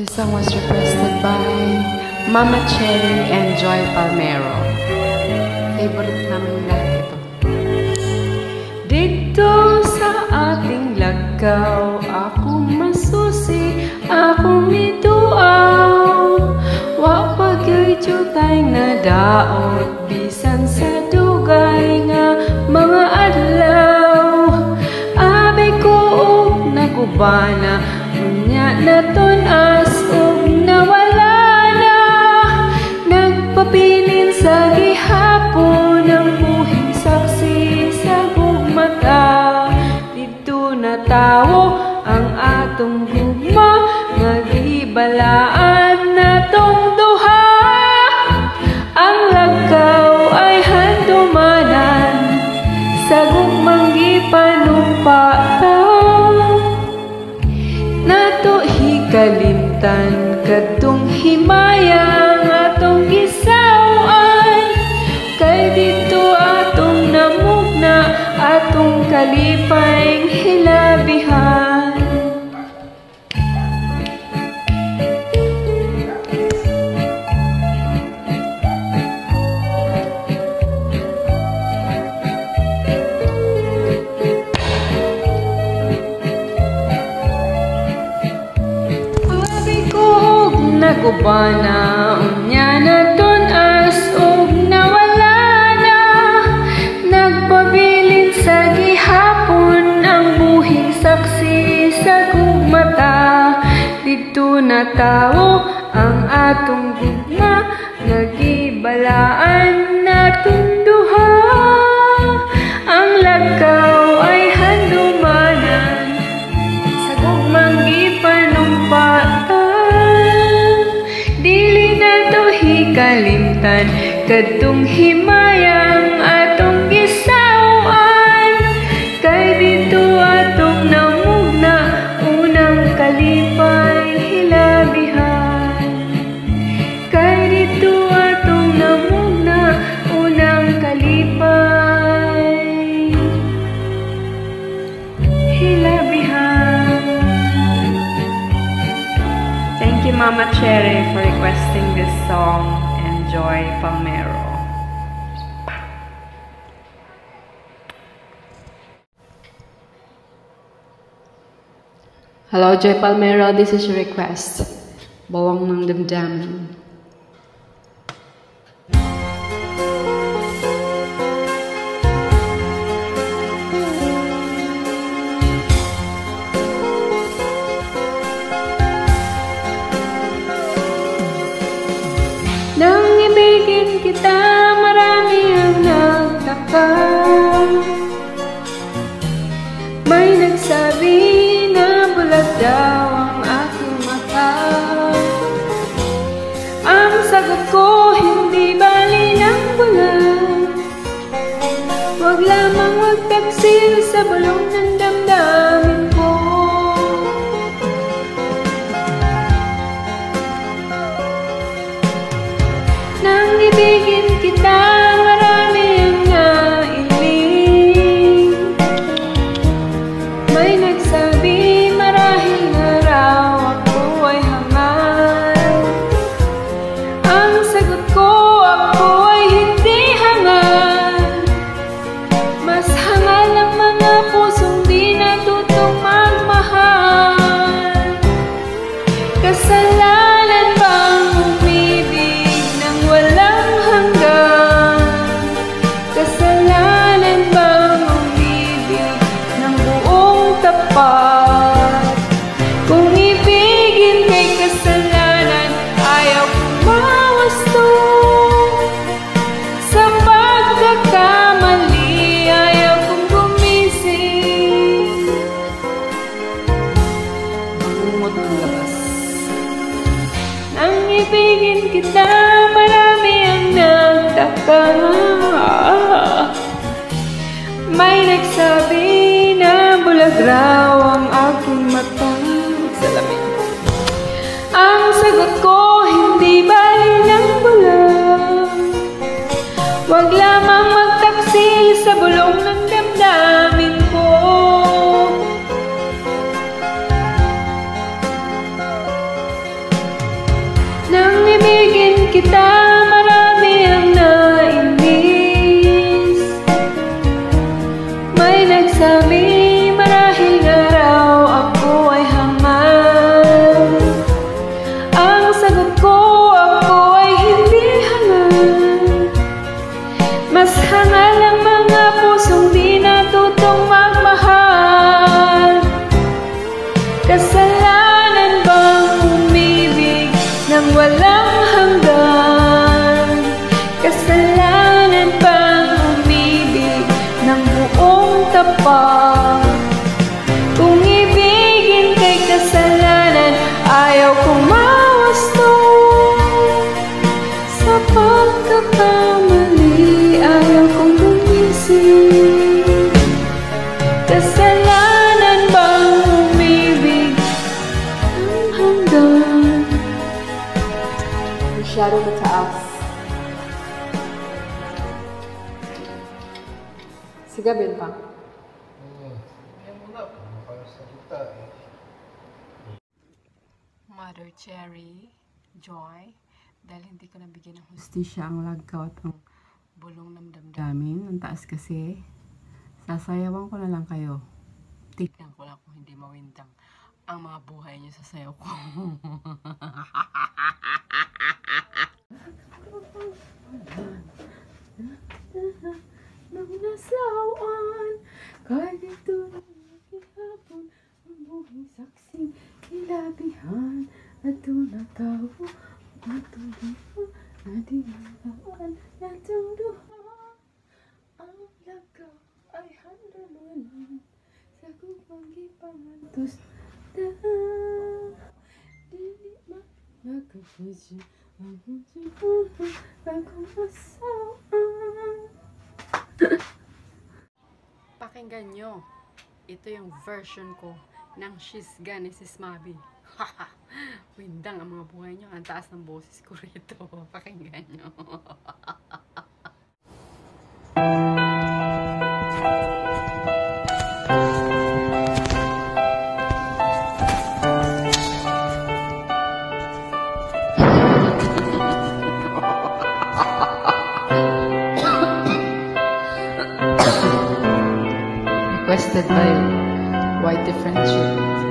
This song was requested by Mama Cherry and Joy Palmero. Favorite namin lahat ito. Dito sa ating lagaw, ako masusi, akong ituaw. Wa pagyoy tay na daot, bisan sa dugay nga mga adlaw. Abi ko og nagubana, unya na ton as og nawala na. Nagpapilin sa gihapon ang buhing saksi sa gugmata. Dito na tawo ang atong gugma, nagibalaan kalipayng hilabihan. Abi ko nagubana saksi sa gugmata. Dito na tawo ang atong gugma. Nagibalaan naton duha. Ang lagaw ay handumanan. Sa gugmang gipanumpatan Dili na to hikalimtan. Kadtong himayang Thank you, Mama Cherry, for requesting this song. Enjoy Palmero. Hello, Joy Palmero. This is your request. Bawang ng damdamin. Magtaksil sa bulong ng damdamin Mother Cherry, Joy, dahil hindi ko nabigyan ng hustisya ang lagkaw at ang bulong ng damdamin, ang taas kasi, sasayawan ko na lang kayo. Tignan ko lang kung hindi mawindang ang mga buhay niyo sa sayaw ko. Nang nasawan, kahit ito na hapon, ang buhay saksing kilabihan, at tunataw, at tulihan, na dinaan, na tuluhan. Ang lagaw ay handalunan, sa kupang ipangantos, da, dili man nakapasya, ang husyan, ako masawan. Pakinggan nyo. Ito yung version ko ng She's Gone Sis Mabi. Windang ang mga buhay nyo. Ang taas ng boses ko rito. Pakinggan nyo. Requested by White Differentiate.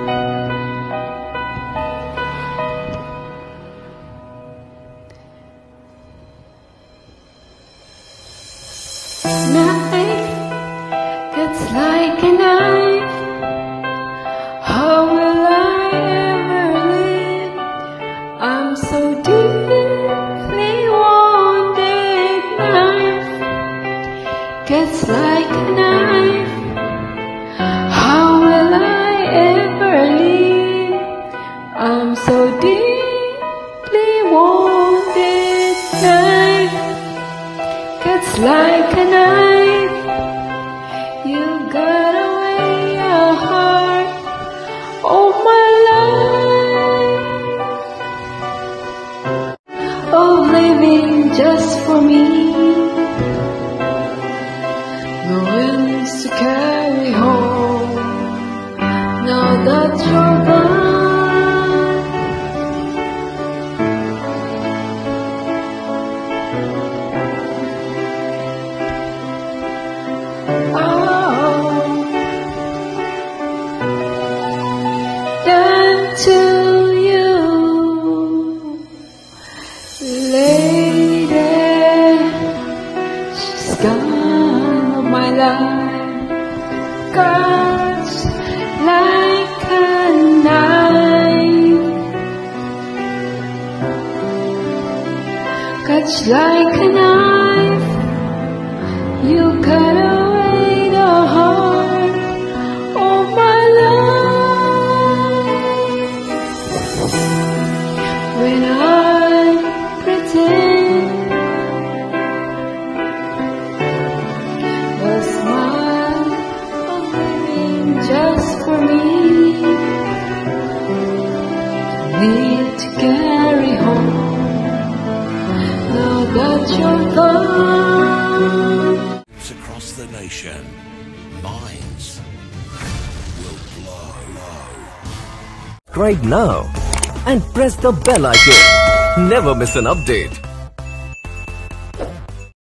Cuts like a knife, cuts like a knife. You cut away across the nation. Minds will blow. now and press the bell icon. never miss an update.